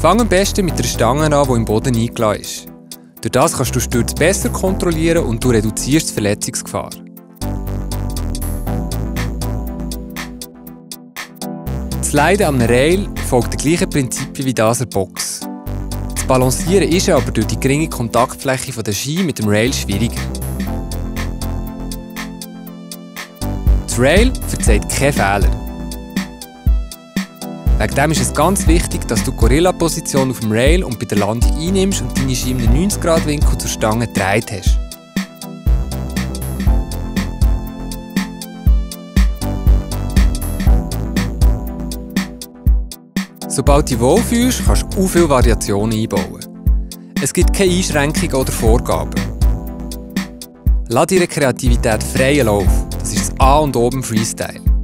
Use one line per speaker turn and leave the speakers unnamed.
Fang am besten mit der Stange an, die im Boden eingeladen ist. Durch das kannst du Stürze besser kontrollieren und du reduzierst die Verletzungsgefahr. Das Leiden am Rail folgt den gleichen Prinzipien wie das der Box. Das Balancieren ist aber durch die geringe Kontaktfläche der Ski mit dem Rail schwieriger. Das Rail verzeiht keine Fehler. Wegen dem ist es ganz wichtig, dass du Gorilla-Position auf dem Rail und bei der Landung einnimmst und deine Ski im 90-Grad-Winkel zur Stange gedreht hast. Sobald du dich wohlfühlst, kannst du auch viele Variationen einbauen. Es gibt keine Einschränkungen oder Vorgaben. Lass deine Kreativität freien Lauf. Das ist das A und O beim Freestyle.